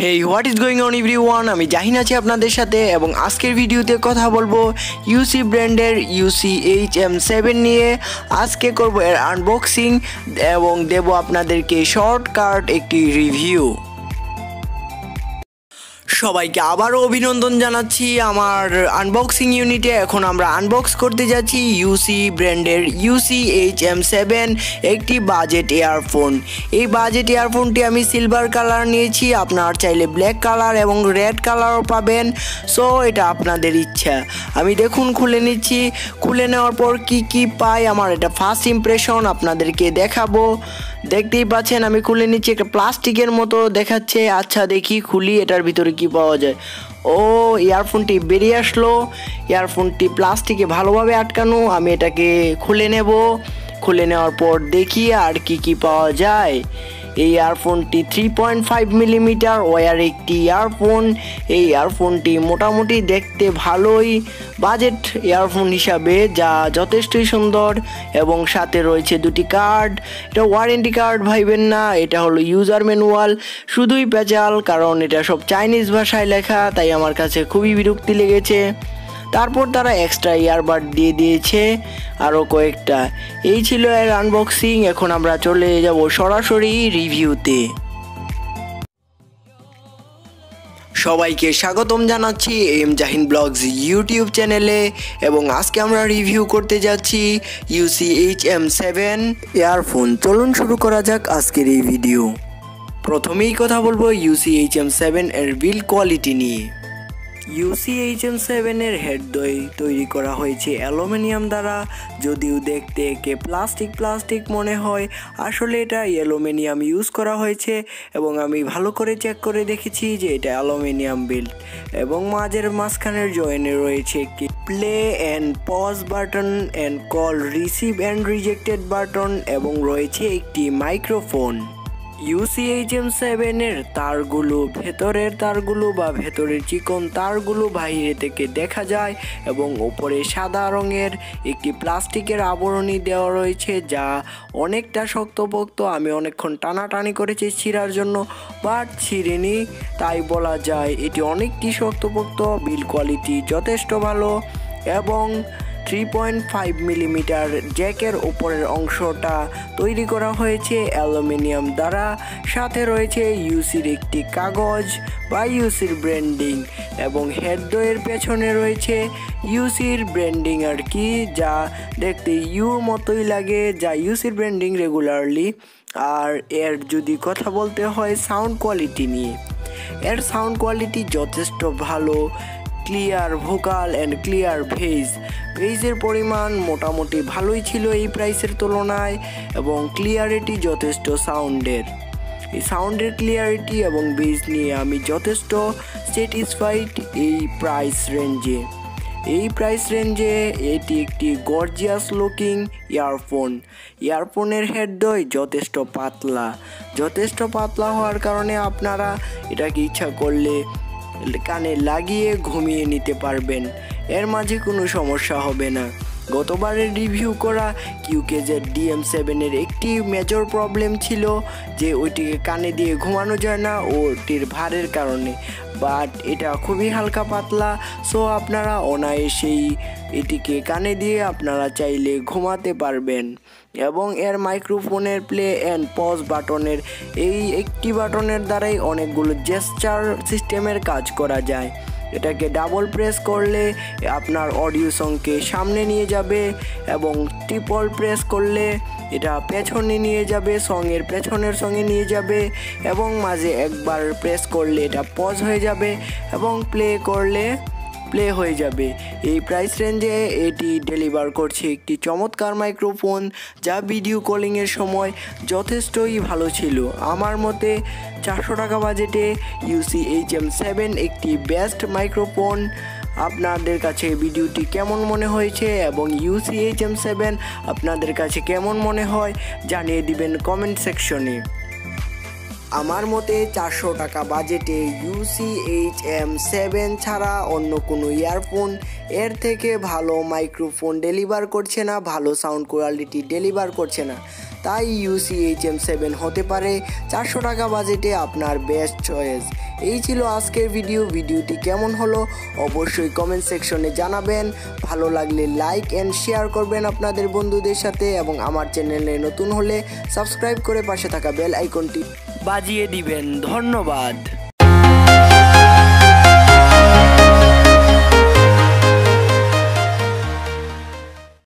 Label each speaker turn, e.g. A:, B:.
A: Hey what is going on everyone আমি জাহিন আছি আপনাদের সাথে এবং আজকের ভিডিওতে কথা বলব ইউসি ব্র্যান্ডের ইউসি এইচ এম সেভেন নিয়ে। আজকে করব এর আনবক্সিং এবং দেব আপনাদেরকে শর্টকাট একটি রিভিউ সবাইকে আবারও অভিনন্দন জানাচ্ছি আমার আনবক্সিং ইউনিটে এখন আমরা আনবক্স করতে যাচ্ছি ইউসি ব্র্যান্ডের ইউসি এইচ এম সেভেন একটি বাজেট ইয়ারফোন এই বাজেট ইয়ারফোনটি আমি সিলভার কালার নিয়েছি, আপনার চাইলে ব্ল্যাক কালার এবং রেড কালারও পাবেন। সো এটা আপনাদের ইচ্ছা। আমি দেখুন, খুলে নিচ্ছি। খুলে নেওয়ার পর কি কি পাই, আমার এটা ফার্স্ট ইমপ্রেশন আপনাদেরকে দেখাবো। দেখতেই পাচ্ছেন, আমি খুলে নিচ্ছি একটা প্লাস্টিকের মতো দেখাচ্ছে। আচ্ছা দেখি খুলি, এটার ভিতরে কি পাওয়া যায়? ও, ইয়ারফোনটি বেরিয়ে আসলো। ইয়ারফোনটি প্লাস্টিকে ভালোভাবে আটকানো, আমি এটাকে খুলে নেব। খুলে নেওয়ার পর দেখি আর কি কি পাওয়া যায়। এই ইয়ারফোনটি three point five millimetre war একটি ইয়ারফোন এই ইয়ারফোনটি মোটামুটি দেখতে ভালোই বাজেট ইয়ারফোন হিসাবে, যা যথেষ্টই সুন্দর এবং সাথে রয়েছে দুটি কার্ড এটা ওয়ারেন্টি কার্ড ভাইবেন না, এটা হলো ইউজার ম্যানুয়াল শুধুই পেঁচাল, কারণ এটা সব চাইনিজ ভাষায় লেখা, তাই আমার কাছে খুবই বিরক্তি লেগেছে। তারপর তারা এক্সট্রা ইয়ারবাড দিয়ে দিয়েছে আরও কয়েকটা। এই ছিল এর আনবক্সিং এখন আমরা চলে যাব সরাসরি রিভিউতে সবাইকে স্বাগতম জানাচ্ছি এম জাহিন ব্লগস ইউটিউব চ্যানেলে, এবং আজকে আমরা রিভিউ করতে যাচ্ছি UC H M seven earphone চলুন শুরু করা যাক আজকের এই ভিডিও প্রথমেই কথা বলব ইউসি এইচ এম সেভেন এর বিল কোয়ালিটি নিয়ে। ইউসিএইচএম সেভেনের হেড দই তৈরি করা হয়েছে অ্যালুমিনিয়াম দ্বারা। যদিও দেখতে একে প্লাস্টিক প্লাস্টিক মনে হয়, আসলে এটা অ্যালুমিনিয়াম ইউজ করা হয়েছে এবং আমি ভালো করে চেক করে দেখেছি যে এটা অ্যালুমিনিয়াম বিল্ড এবং মাঝের মাঝখানের জয়েনে রয়েছে একটি play and pause button and call receive and rejected button এবং রয়েছে একটি মাইক্রোফোন ইউসিএইচএম সেভেনের তারগুলো, ভেতরের তারগুলো বা ভেতরের চিকন তারগুলো বাইরে থেকে দেখা যায় এবং উপরে সাদা রঙের একটি প্লাস্টিকের আবরণী দেওয়া রয়েছে যা অনেকটা শক্তপোক্ত। আমি অনেকক্ষণ টানাটানি করেছি ছিঁড়ার জন্য, বাট ছিঁড়েনি, তাই বলা যায় এটি অনেকটি শক্তপোক্ত বিল কোয়ালিটি যথেষ্ট ভালো এবং থ্রি পয়েন্ট ফাইভ মিলিমিটার জ্যাকের উপরের অংশটা তৈরি করা হয়েছে অ্যালুমিনিয়াম দ্বারা। সাথে রয়েছে ইউসির একটি কাগজ বা ইউসির ব্র্যান্ডিং এবং হেডডয়ের পেছনে রয়েছে ইউসির ব্র্যান্ডিং আর কি, যা দেখতে ইউর মতোই লাগে, যা ইউসির ব্র্যান্ডিং রেগুলারলি আর এর যদি কথা বলতে হয় সাউন্ড কোয়ালিটি নিয়ে। এর সাউন্ড কোয়ালিটি যথেষ্ট ভালো। ক্লিয়ার ভোকাল অ্যান্ড ক্লিয়ার ভেজ ভেজের পরিমাণ মোটামুটি ভালোই ছিল এই প্রাইসের তুলনায় এবং ক্লিয়ারিটি যথেষ্ট সাউন্ডের এই সাউন্ডের ক্লিয়ারিটি এবং বেজ নিয়ে আমি যথেষ্ট স্যাটিসফাইড এই প্রাইস রেঞ্জে এই প্রাইস রেঞ্জে এটি একটি গর্জিয়াস লুকিং ইয়ারফোন ইয়ারফোনের হেডদয় যথেষ্ট পাতলা। যথেষ্ট পাতলা হওয়ার কারণে আপনারা এটাকে ইচ্ছা করলে কানে লাগিয়ে ঘুমিয়ে নিতে পারবেন। এর মাঝে কোনো সমস্যা হবে না। গতবারের রিভিউ করা কিউকেজের ডিএম সেভেনের একটি মেজর প্রবলেম ছিল যে ওইটিকে কানে দিয়ে ঘুমানো যায় না ওটির ভারের কারণে। বাট এটা খুবই হালকা পাতলা সো আপনারা অনায়াসেই এটিকে কানে দিয়ে আপনারা চাইলে ঘুমাতে পারবেন। এবং এর মাইক্রোফোনের প্লে অ্যান্ড পজ বাটনের এই একটি বাটনের দ্বারাই অনেকগুলো জেস্টার সিস্টেমের কাজ করা যায়। এটাকে ডাবল প্রেস করলে আপনার অডিও সংকে সামনে নিয়ে যাবে এবং ট্রিপল প্রেস করলে এটা পেছনে নিয়ে যাবে সঙ্গের পেছনের সঙ্গে নিয়ে যাবে এবং মাঝে একবার প্রেস করলে এটা পজ হয়ে যাবে এবং প্লে করলে প্লে হয়ে যাবে। এই প্রাইস রেঞ্জে এটি ডেলিভার করছে একটি চমৎকার মাইক্রোফোন যা ভিডিও কলিংয়ের সময় যথেষ্টই ভালো ছিল। আমার মতে চারশো টাকা বাজেটে ইউসি এইচ এম সেভেন একটি বেস্ট মাইক্রোফোন আপনাদের কাছে। ভিডিওটি কেমন মনে হয়েছে এবং ইউসি এইচ এম সেভেন আপনাদের কাছে কেমন মনে হয় জানিয়ে দিবেন কমেন্ট সেকশনে আমার মতে চারশো টাকা বাজেটে ইউসিএইচ এম সেভেন ছাড়া অন্য কোনো ইয়ারফোন এর থেকে ভালো মাইক্রোফোন ডেলিভার করছে না, ভালো সাউন্ড কোয়ালিটি ডেলিভার করছে না। তাই ইউসি এইচ এম সেভেন হতে পারে। চারশো টাকা বাজেটে আপনার বেস্ট চয়েস এই ছিল আজকের ভিডিও ভিডিওটি কেমন হলো অবশ্যই কমেন্ট সেকশনে জানাবেন। ভালো লাগলে লাইক অ্যান্ড শেয়ার করবেন আপনাদের বন্ধুদের সাথে এবং আমার চ্যানেলে নতুন হলে সাবস্ক্রাইব করে পাশে থাকা বেল আইকনটি বাজিয়ে দিবেন। ধন্যবাদ।